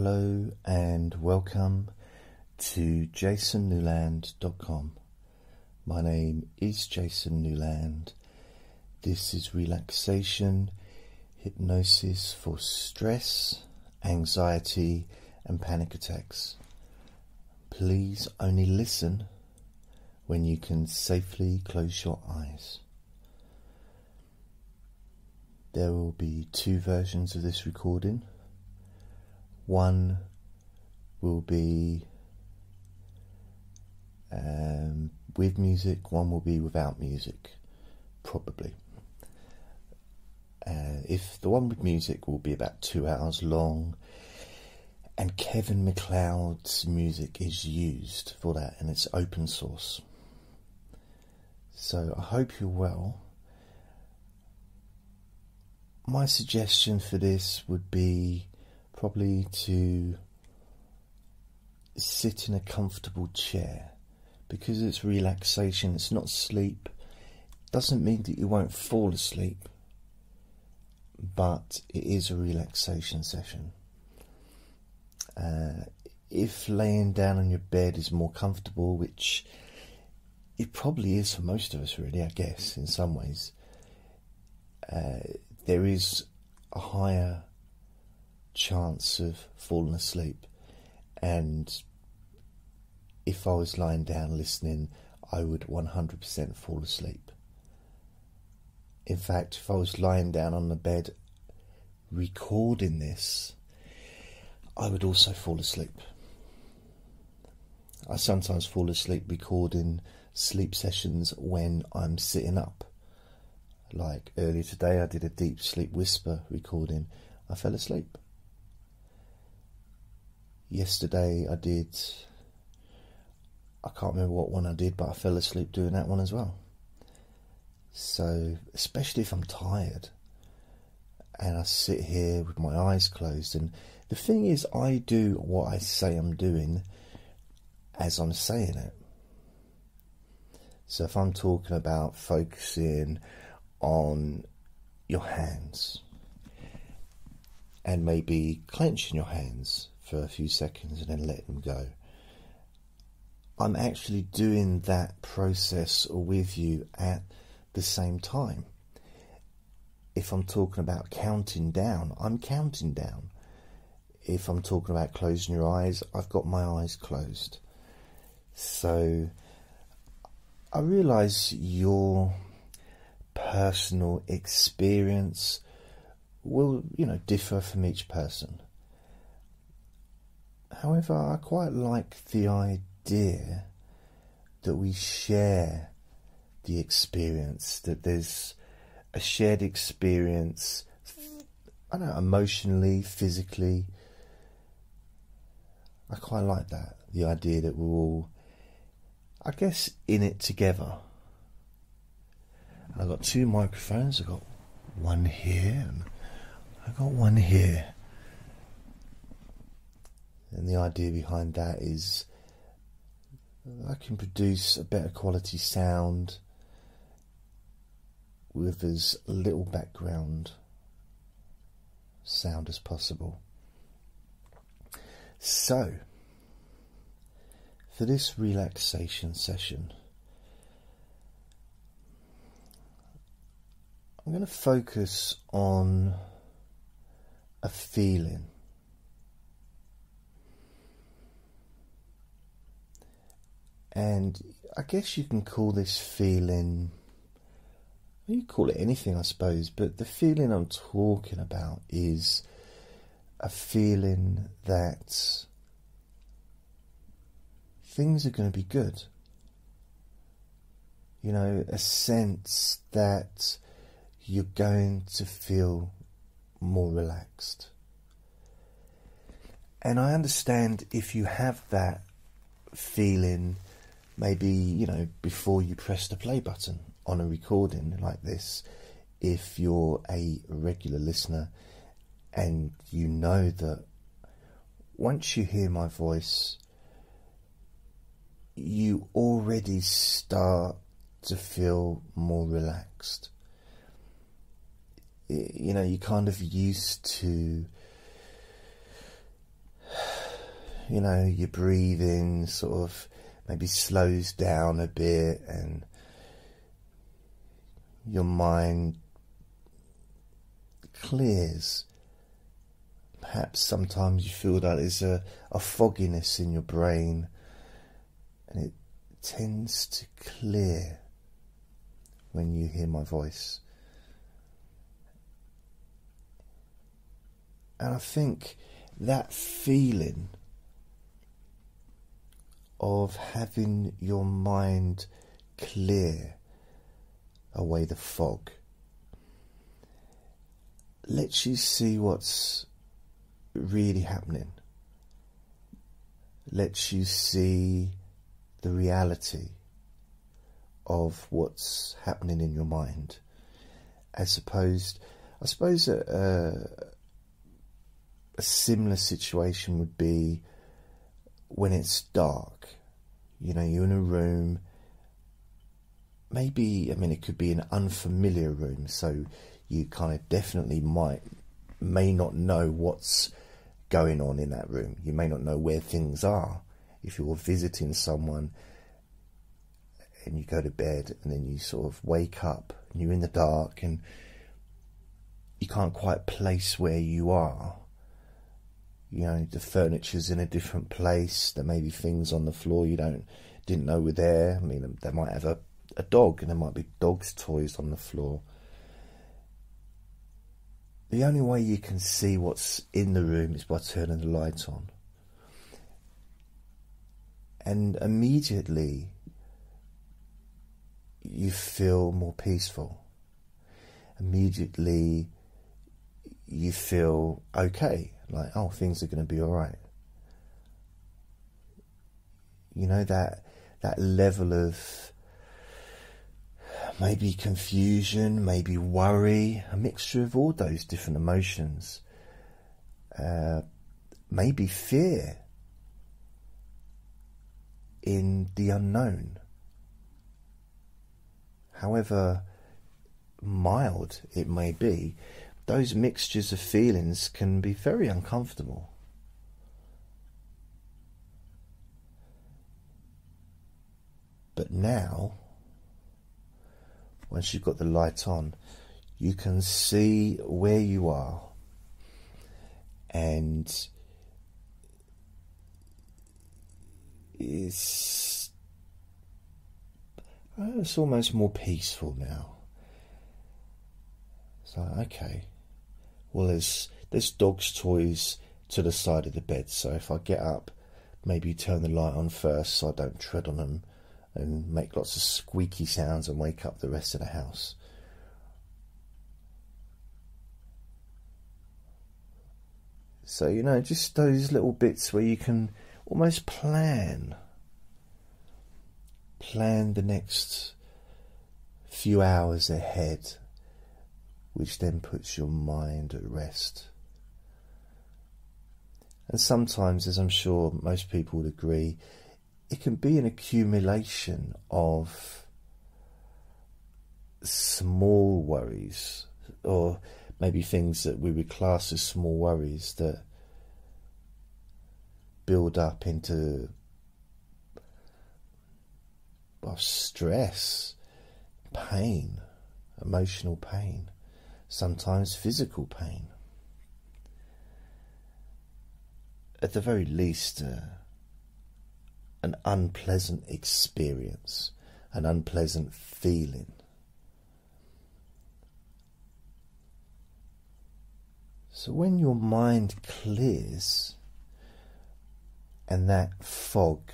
Hello and welcome to jasonnewland.com. My name is Jason Newland. This is relaxation, hypnosis for stress, anxiety, and panic attacks. Please only listen when you can safely close your eyes. There will be two versions of this recording. One will be um, with music, one will be without music, probably. Uh, if the one with music will be about two hours long, and Kevin MacLeod's music is used for that, and it's open source. So I hope you're well. My suggestion for this would be probably to sit in a comfortable chair because it's relaxation, it's not sleep. Doesn't mean that you won't fall asleep, but it is a relaxation session. Uh, if laying down on your bed is more comfortable, which it probably is for most of us, really, I guess, in some ways, uh, there is a higher chance of falling asleep. And if I was lying down listening, I would 100% fall asleep. In fact, if I was lying down on the bed recording this, I would also fall asleep. I sometimes fall asleep recording sleep sessions when I'm sitting up. Like earlier today, I did a deep sleep whisper recording. I fell asleep. Yesterday, I did. I can't remember what one I did, but I fell asleep doing that one as well. So, especially if I'm tired and I sit here with my eyes closed, and the thing is, I do what I say I'm doing as I'm saying it. So, if I'm talking about focusing on your hands and maybe clenching your hands for a few seconds and then let them go. I'm actually doing that process with you at the same time. If I'm talking about counting down, I'm counting down. If I'm talking about closing your eyes, I've got my eyes closed. So I realize your personal experience will, you know, differ from each person. However, I quite like the idea that we share the experience, that there's a shared experience, I don't know, emotionally, physically. I quite like that. The idea that we're all, I guess, in it together. I've got two microphones. I've got one here and I've got one here. And the idea behind that is I can produce a better quality sound with as little background sound as possible. So, for this relaxation session, I'm going to focus on a feeling. And I guess you can call this feeling, you call it anything, I suppose, but the feeling I'm talking about is a feeling that things are going to be good. You know, a sense that you're going to feel more relaxed. And I understand if you have that feeling maybe you know before you press the play button on a recording like this if you're a regular listener and you know that once you hear my voice you already start to feel more relaxed. You know you're kind of used to you know, your breathing sort of maybe slows down a bit and your mind clears. Perhaps sometimes you feel that there's a, a fogginess in your brain and it tends to clear when you hear my voice. And I think that feeling of having your mind clear away the fog. Lets you see what's really happening, lets you see the reality of what's happening in your mind, as opposed, I suppose, a, a, a similar situation would be when it's dark. You know, you're in a room. Maybe, I mean, it could be an unfamiliar room, so you kind of definitely might may not know what's going on in that room. You may not know where things are. If you're visiting someone and you go to bed and then you sort of wake up and you're in the dark and you can't quite place where you are. You know, the furniture's in a different place. There may be things on the floor you don't didn't know were there. I mean, they might have a, a dog and there might be dog's toys on the floor the only way you can see what's in the room is by turning the lights on. And immediately you feel more peaceful. Immediately you feel okay, like, oh, things are going to be alright. You know, that, that level of maybe confusion, maybe worry, a mixture of all those different emotions, uh, maybe fear in the unknown. However mild it may be, those mixtures of feelings can be very uncomfortable. But now, once you've got the light on, you can see where you are and it's uh, it's almost more peaceful now. So okay, well there's there's dog's toys to the side of the bed, so if I get up, maybe turn the light on first so I don't tread on them and make lots of squeaky sounds and wake up the rest of the house. So, you know, just those little bits where you can almost plan. Plan the next few hours ahead, which then puts your mind at rest. And sometimes, as I'm sure most people would agree, it can be an accumulation of small worries or maybe things that we would class as small worries that build up into well, stress, pain, emotional pain, sometimes physical pain. At the very least, uh, an unpleasant experience, an unpleasant feeling. So when your mind clears and that fog,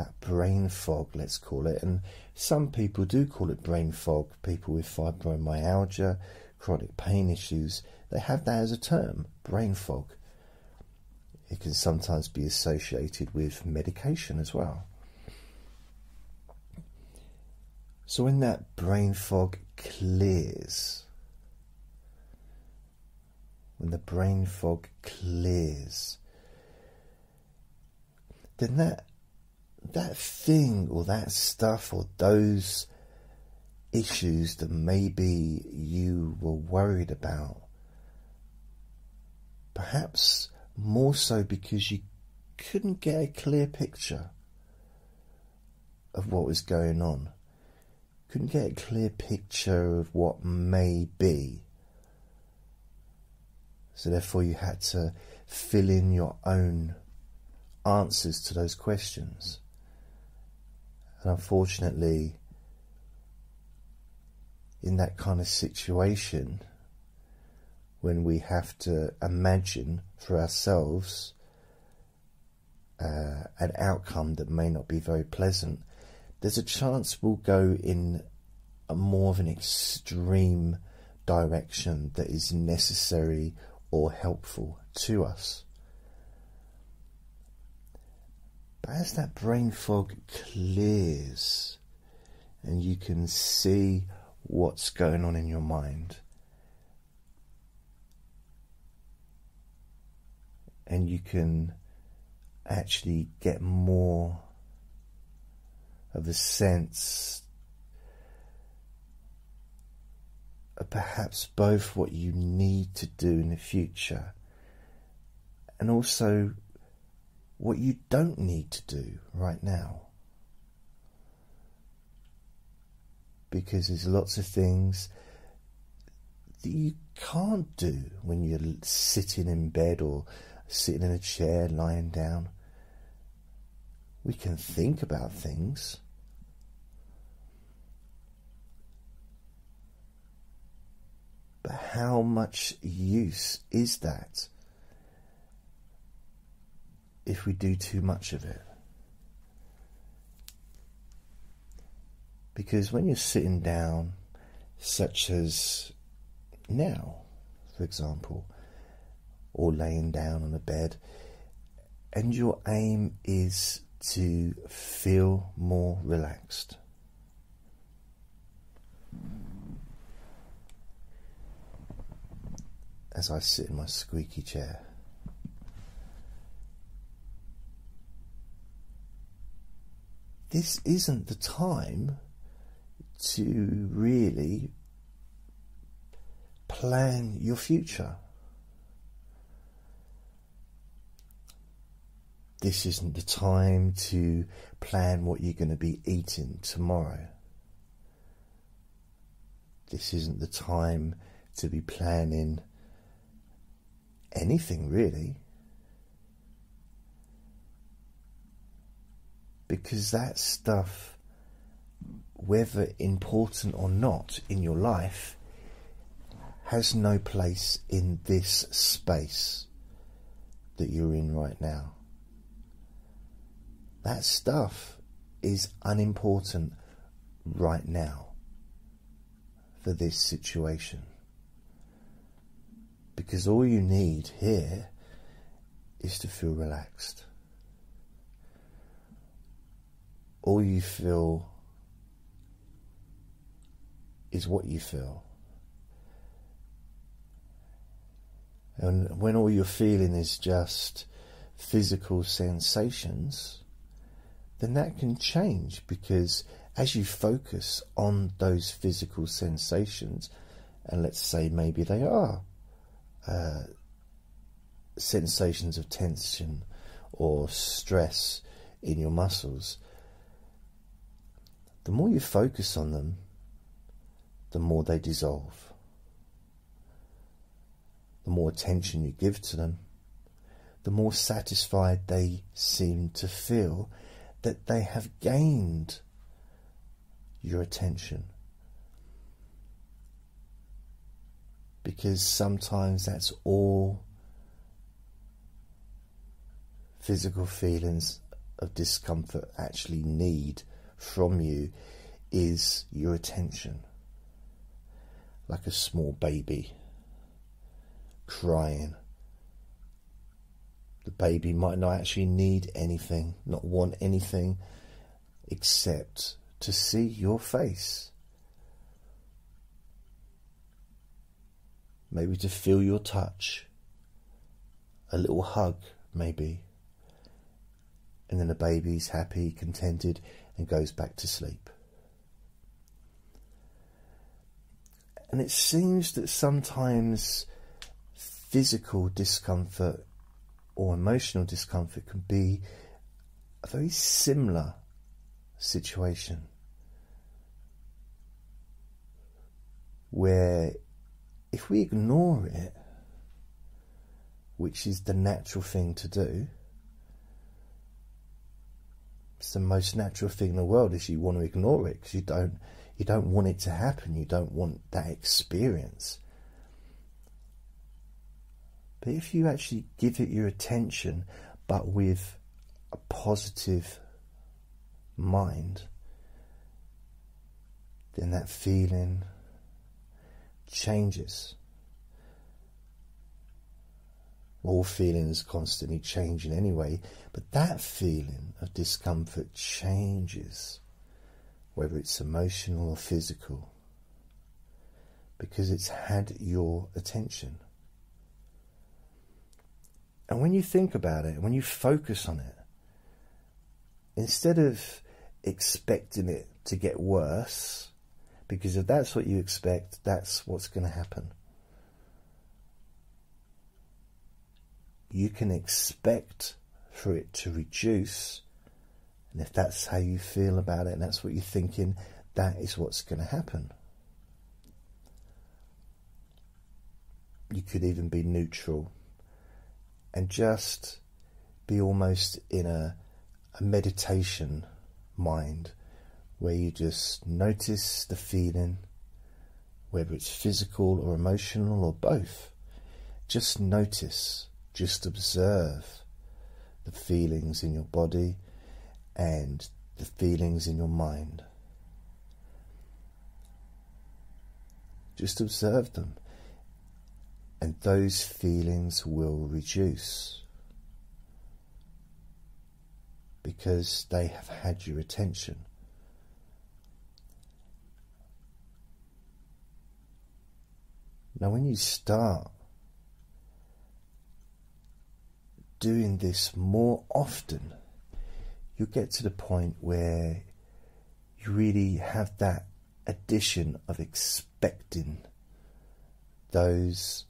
that brain fog, let's call it, and some people do call it brain fog, people with fibromyalgia, chronic pain issues, they have that as a term, brain fog. It can sometimes be associated with medication as well. So, when that brain fog clears, when the brain fog clears, then that that thing or that stuff or those issues that maybe you were worried about perhaps more so because you couldn't get a clear picture of what was going on, couldn't get a clear picture of what may be. So, therefore, you had to fill in your own answers to those questions. And unfortunately, in that kind of situation, when we have to imagine for ourselves uh, an outcome that may not be very pleasant, there's a chance we'll go in a more of an extreme direction that is necessary or helpful to us. But as that brain fog clears and you can see what's going on in your mind, and you can actually get more of a sense of perhaps both what you need to do in the future and also what you don't need to do right now. Because there's lots of things that you can't do when you're sitting in bed or sitting in a chair, lying down. We can think about things. But how much use is that if we do too much of it? Because when you're sitting down, such as now, for example, or laying down on a bed, and your aim is to feel more relaxed. As I sit in my squeaky chair, this isn't the time to really plan your future. This isn't the time to plan what you're going to be eating tomorrow. This isn't the time to be planning anything really. Because that stuff, whether important or not in your life, has no place in this space that you're in right now. That stuff is unimportant right now for this situation. Because all you need here is to feel relaxed. All you feel is what you feel. And when all you're feeling is just physical sensations, then that can change because as you focus on those physical sensations, and let's say maybe they are uh, sensations of tension or stress in your muscles, the more you focus on them, the more they dissolve. The more attention you give to them, the more satisfied they seem to feel that they have gained your attention. Because sometimes that's all physical feelings of discomfort actually need from you is your attention. Like a small baby crying the baby might not actually need anything, not want anything except to see your face. Maybe to feel your touch. A little hug, maybe. And then the baby's happy, contented, and goes back to sleep. And it seems that sometimes physical discomfort or emotional discomfort can be a very similar situation where if we ignore it, which is the natural thing to do, it's the most natural thing in the world is you want to ignore it because you don't you don't want it to happen. You don't want that experience. But if you actually give it your attention but with a positive mind then that feeling changes all feelings constantly changing anyway, but that feeling of discomfort changes, whether it's emotional or physical, because it's had your attention. And when you think about it, when you focus on it, instead of expecting it to get worse, because if that's what you expect, that's what's going to happen. You can expect for it to reduce. And if that's how you feel about it and that's what you're thinking, that is what's going to happen. You could even be neutral and just be almost in a, a meditation mind where you just notice the feeling, whether it's physical or emotional or both. Just notice just observe the feelings in your body and the feelings in your mind. Just observe them, and those feelings will reduce because they have had your attention. Now, when you start doing this more often, you get to the point where you really have that addition of expecting those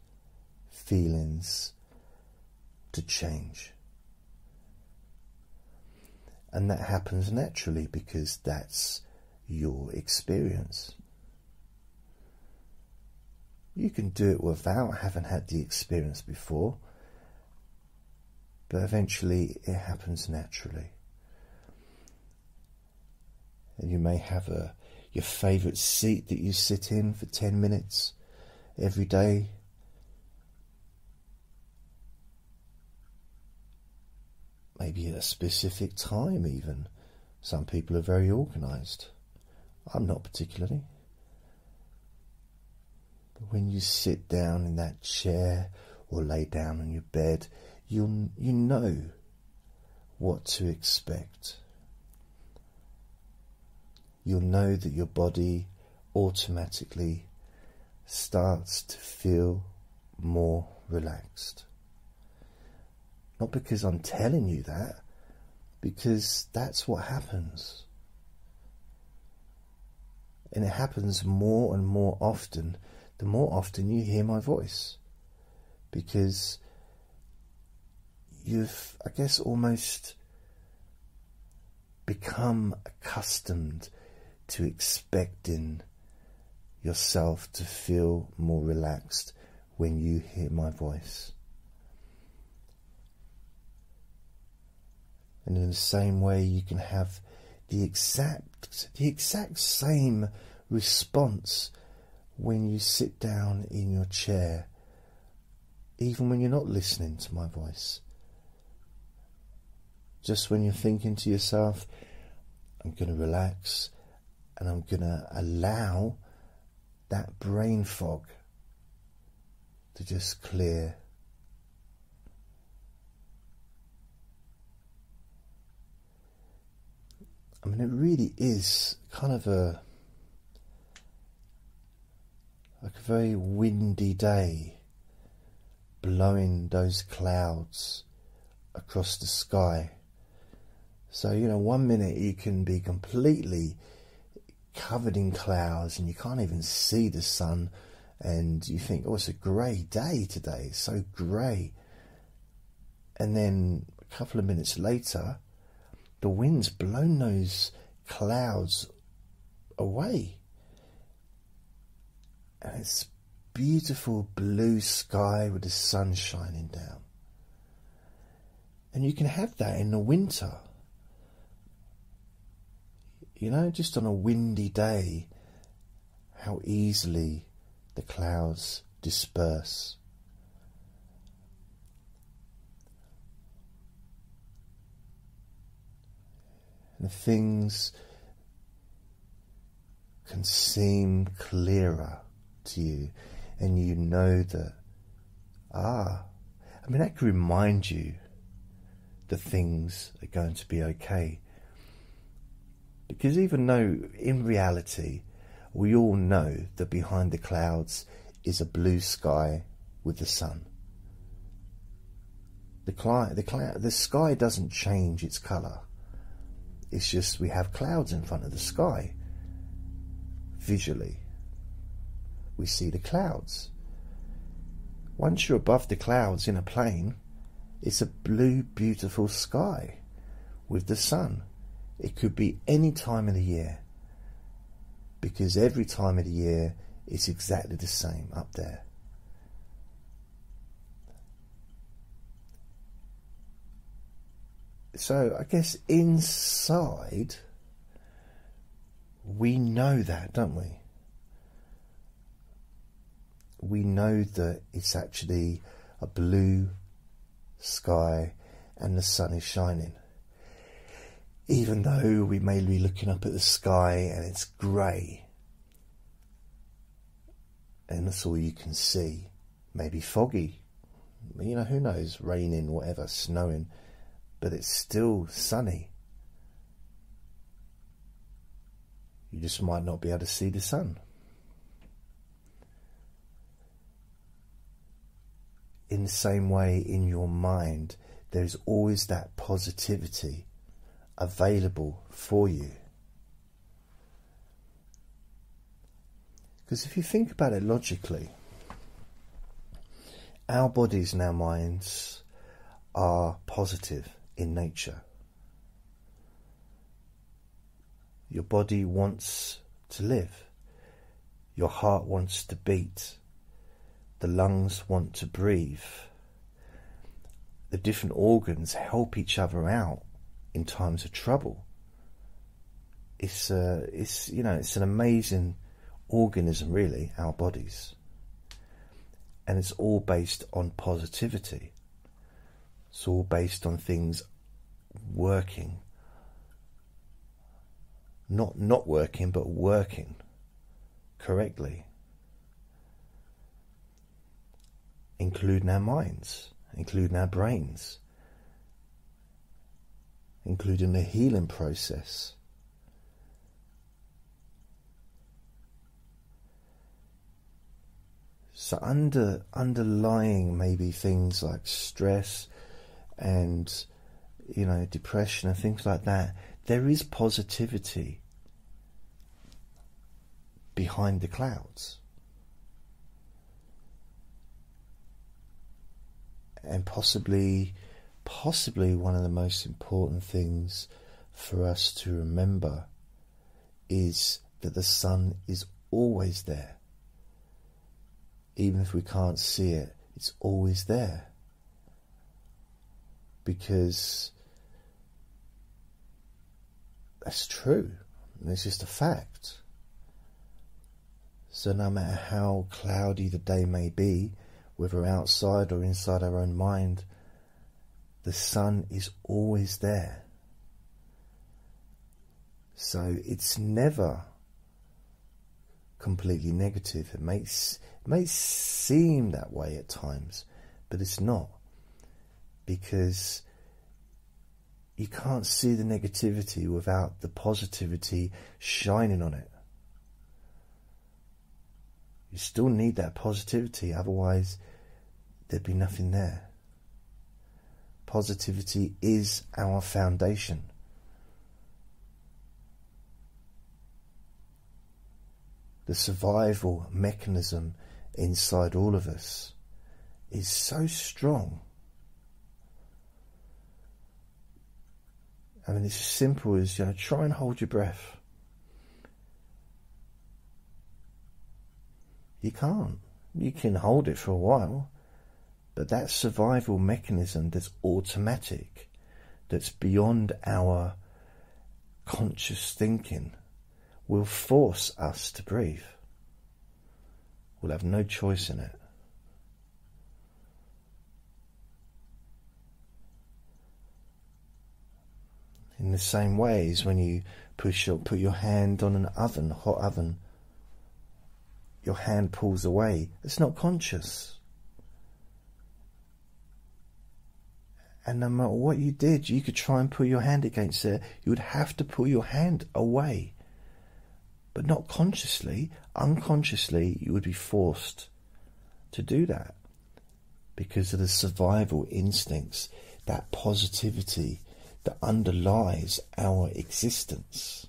feelings to change. And that happens naturally because that's your experience. You can do it without having had the experience before but eventually it happens naturally. And you may have a your favourite seat that you sit in for 10 minutes every day. Maybe at a specific time, even. Some people are very organised. I'm not particularly. But when you sit down in that chair or lay down on your bed, you you know what to expect. You'll know that your body automatically starts to feel more relaxed. Not because I'm telling you that, because that's what happens. And it happens more and more often the more often you hear my voice. Because you've, I guess, almost become accustomed to expecting yourself to feel more relaxed when you hear my voice. And in the same way, you can have the exact, the exact same response when you sit down in your chair, even when you're not listening to my voice. Just when you're thinking to yourself, I'm going to relax and I'm going to allow that brain fog to just clear. I mean, it really is kind of a like a very windy day, blowing those clouds across the sky. So, you know, one minute you can be completely covered in clouds and you can't even see the sun, and you think, oh, it's a grey day today, it's so grey. and then a couple of minutes later, the wind's blown those clouds away. And it's beautiful blue sky with the sun shining down. And you can have that in the winter. You know, just on a windy day, how easily the clouds disperse. And things can seem clearer to you, and you know that, ah, I mean, that can remind you that things are going to be okay. Because even though in reality we all know that behind the clouds is a blue sky with the sun. The, cli- the, the sky doesn't change its colour. It's just we have clouds in front of the sky. Visually, we see the clouds. Once you're above the clouds in a plane, it's a blue, beautiful sky with the sun. It could be any time of the year because every time of the year it's exactly the same up there. So I guess inside we know that, don't we? We know that it's actually a blue sky and the sun is shining. Even though we may be looking up at the sky and it's grey, and that's all you can see, maybe foggy, you know, who knows, raining, whatever, snowing, but it's still sunny. You just might not be able to see the sun. in the same way in your mind, there's always that positivity available for you. Because if you think about it logically, our bodies and our minds are positive in nature. Your body wants to live. Your heart wants to beat the lungs want to breathe. The different organs help each other out in times of trouble. It's uh, it's you know it's an amazing organism really our bodies, and it's all based on positivity. It's all based on things working, not not working but working correctly. including our minds, including our brains, including the healing process. So under underlying maybe things like stress and you know depression and things like that, there is positivity behind the clouds. and possibly, possibly one of the most important things for us to remember is that the sun is always there. Even if we can't see it, it's always there. Because that's true. It's just a fact. So, no matter how cloudy the day may be, whether outside or inside our own mind, the sun is always there. So it's never completely negative. It makes it may seem that way at times, but it's not. Because you can't see the negativity without the positivity shining on it. You still need that positivity, otherwise, there'd be nothing there. Positivity is our foundation. The survival mechanism inside all of us is so strong I mean, it's as simple as you know, try and hold your breath. You can't. You can hold it for a while, but that survival mechanism that's automatic, that's beyond our conscious thinking, will force us to breathe. We'll have no choice in it. In the same way as when you push your, put your hand on an oven, hot oven, your hand pulls away. It's not conscious. And no matter what you did, you could try and pull your hand against it. You would have to pull your hand away. But not consciously, unconsciously, you would be forced to do that because of the survival instincts, that positivity that underlies our existence.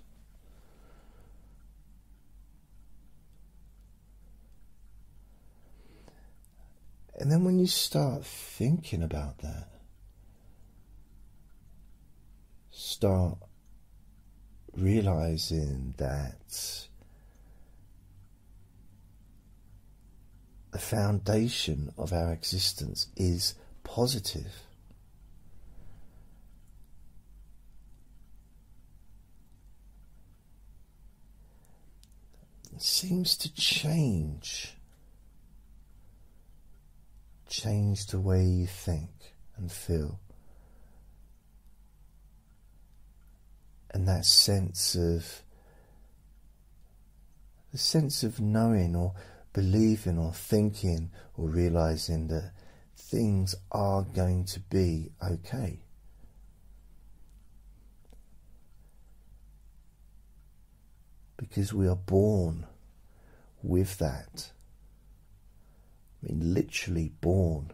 And then when you start thinking about that, start realizing that the foundation of our existence is positive. It seems to change change the way you think and feel. And that sense of the sense of knowing or believing or thinking or realizing that things are going to be okay. Because we are born with that. I mean, literally born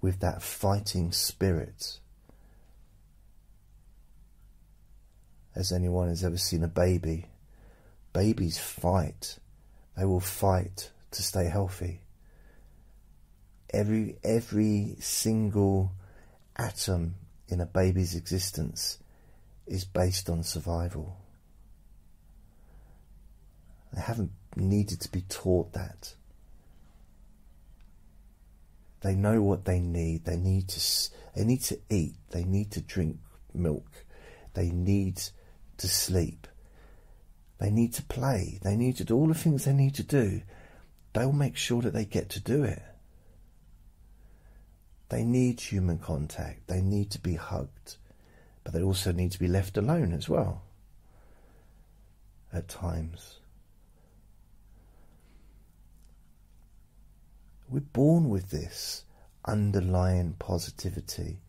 with that fighting spirit. As anyone has ever seen a baby, babies fight. They will fight to stay healthy. Every every single atom in a baby's existence is based on survival. They haven't needed to be taught that. They know what they need. They need to. They need to eat. They need to drink milk. They need to sleep. They need to play. They need to do all the things they need to do. They'll make sure that they get to do it. They need human contact. They need to be hugged. But they also need to be left alone as well. At times. We're born with this underlying positivity.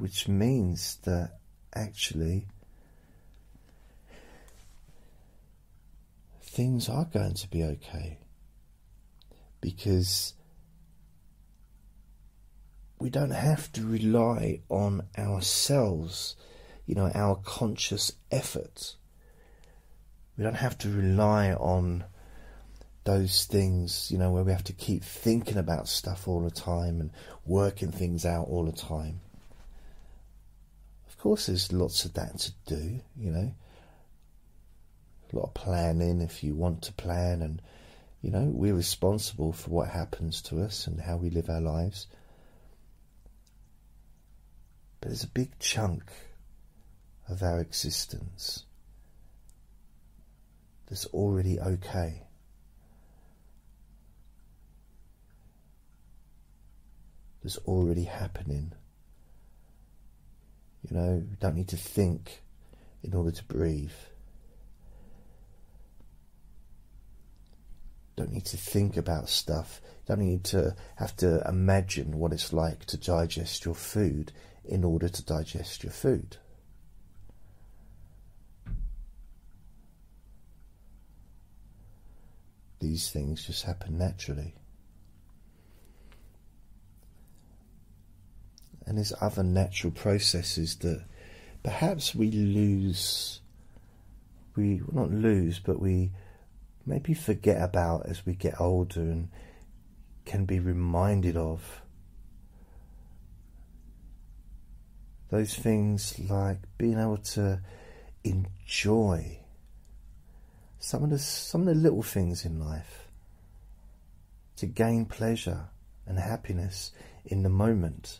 Which means that actually things are going to be okay because we don't have to rely on ourselves, you know, our conscious effort we don't have to rely on those things, you know, where we have to keep thinking about stuff all the time and working things out all the time. Course, there's lots of that to do, you know. A lot of planning if you want to plan, and you know, we're responsible for what happens to us and how we live our lives. But there's a big chunk of our existence that's already okay. That's already happening. You know, you don't need to think in order to breathe. Don't need to think about stuff. Don't need to have to imagine what it's like to digest your food in order to digest your food. these things just happen naturally. And there's other natural processes that perhaps we lose, we well, not lose, but we maybe forget about as we get older and can be reminded of. Those things like being able to enjoy some of the some of the little things in life to gain pleasure and happiness in the moment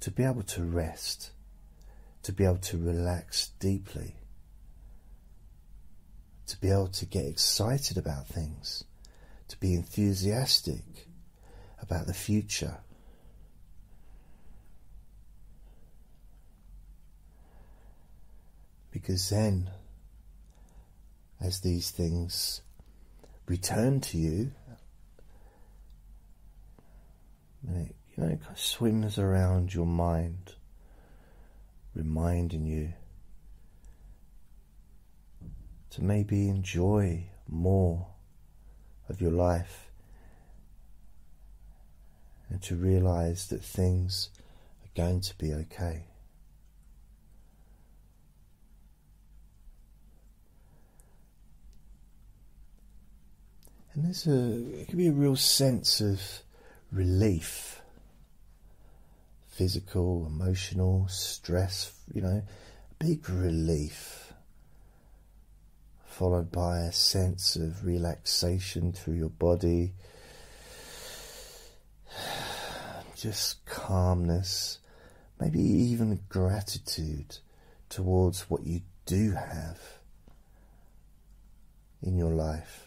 to be able to rest to be able to relax deeply to be able to get excited about things to be enthusiastic about the future. Because then, as these things return to you, it, you know, it kind of swims around your mind, reminding you to maybe enjoy more of your life and to realize that things are going to be okay. And there's a, it can be a real sense of relief physical, emotional, stress, you know, big relief, followed by a sense of relaxation through your body, just calmness, maybe even gratitude towards what you do have in your life.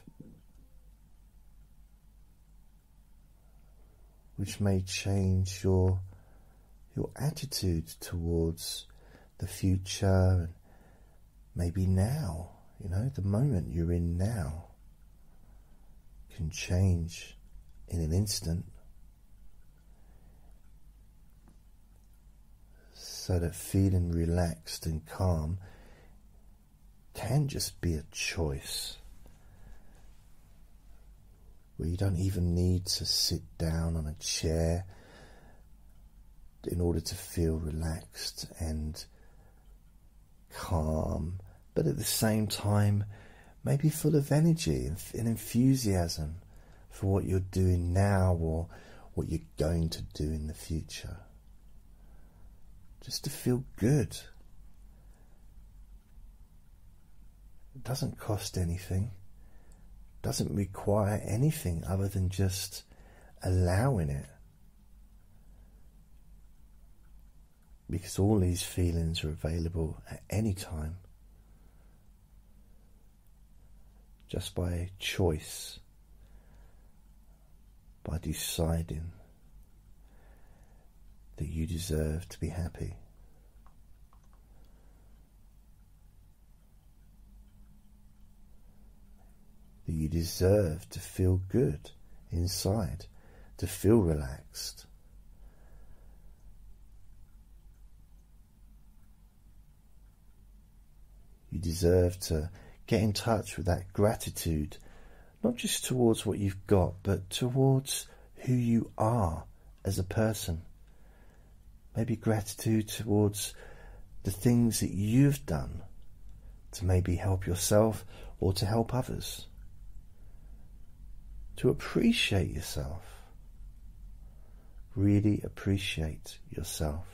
which may change your your attitude towards the future and maybe now, you know, the moment you're in now can change in an instant. So that feeling relaxed and calm can just be a choice where you don't even need to sit down on a chair in order to feel relaxed and calm, but at the same time, maybe full of energy and, enthusiasm for what you're doing now or what you're going to do in the future. Just to feel good. It doesn't cost anything It doesn't require anything other than just allowing it. Because all these feelings are available at any time. Just by choice, by deciding that you deserve to be happy. that you deserve to feel good inside, to feel relaxed. You deserve to get in touch with that gratitude, not just towards what you've got, but towards who you are as a person. Maybe gratitude towards the things that you've done to maybe help yourself or to help others to appreciate yourself. Really appreciate yourself.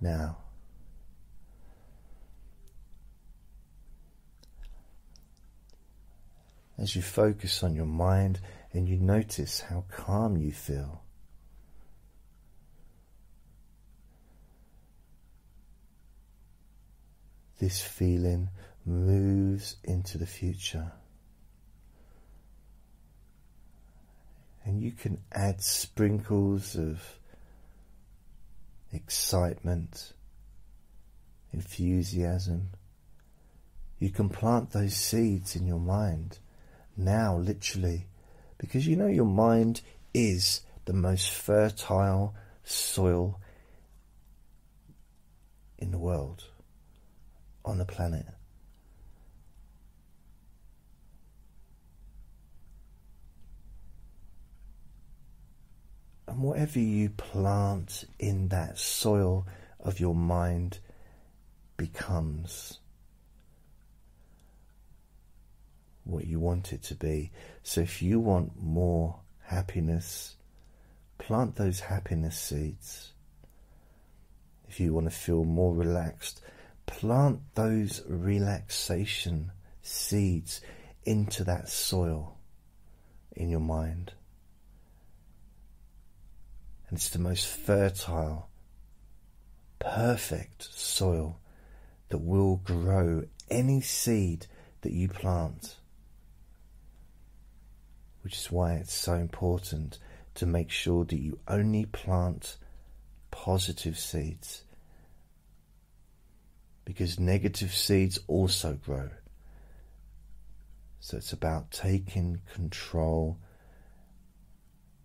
Now, as you focus on your mind and you notice how calm you feel. This feeling moves into the future. and you can add sprinkles of excitement, enthusiasm. You can plant those seeds in your mind now, literally, because you know your mind is the most fertile soil in the world, on the planet. And whatever you plant in that soil of your mind becomes. What you want it to be. So if you want more happiness, plant those happiness seeds. If you want to feel more relaxed, plant those relaxation seeds into that soil in your mind. And it's the most fertile, perfect soil that will grow any seed that you plant. Which is why it's so important to make sure that you only plant positive seeds. Because negative seeds also grow. So it's about taking control.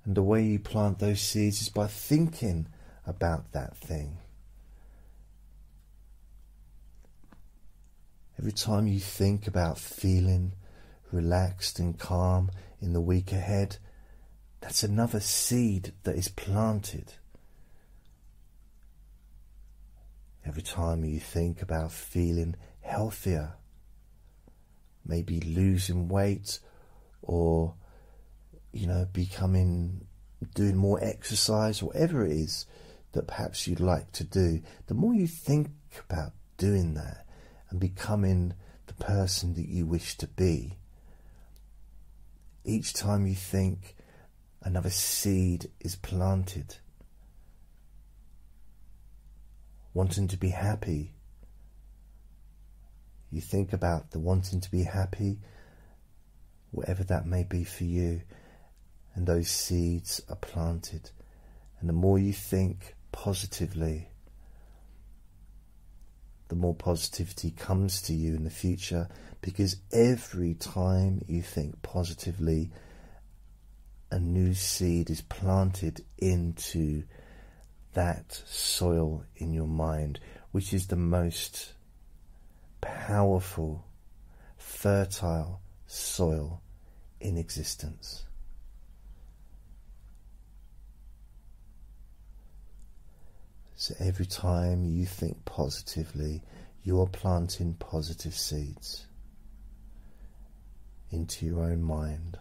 And the way you plant those seeds is by thinking about that thing. Every time you think about feeling relaxed and calm in the week ahead, that's another seed that is planted. Every time you think about feeling healthier, maybe losing weight or, you know, becoming, doing more exercise, whatever it is that perhaps you'd like to do, the more you think about doing that and becoming the person that you wish to be, each time you think another seed is planted. Wanting to be happy. You think about the wanting to be happy, whatever that may be for you, and those seeds are planted. And the more you think positively, the more positivity comes to you in the future because every time you think positively, a new seed is planted into that soil in your mind, which is the most powerful, fertile soil in existence. So every time you think positively, you are planting positive seeds into your own mind.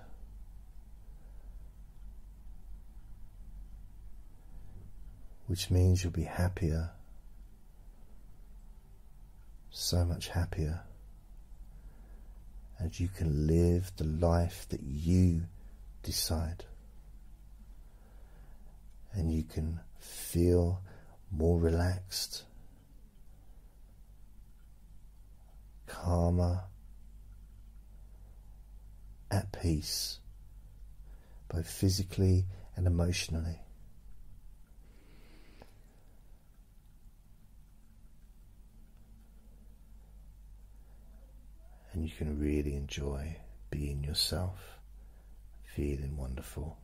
Which means you'll be happier, so much happier, and you can live the life that you decide. And you can feel more relaxed, calmer, at peace, both physically and emotionally. And you can really enjoy being yourself, feeling wonderful.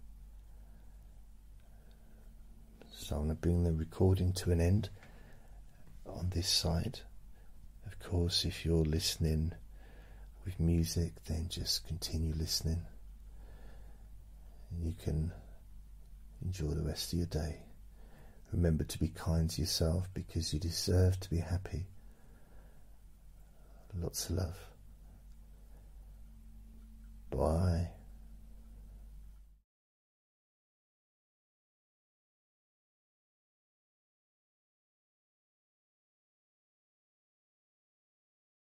So I'm going to bring the recording to an end on this side. Of course, if you're listening with music, then just continue listening. You can enjoy the rest of your day. Remember to be kind to yourself because you deserve to be happy. Lots of love. Bye.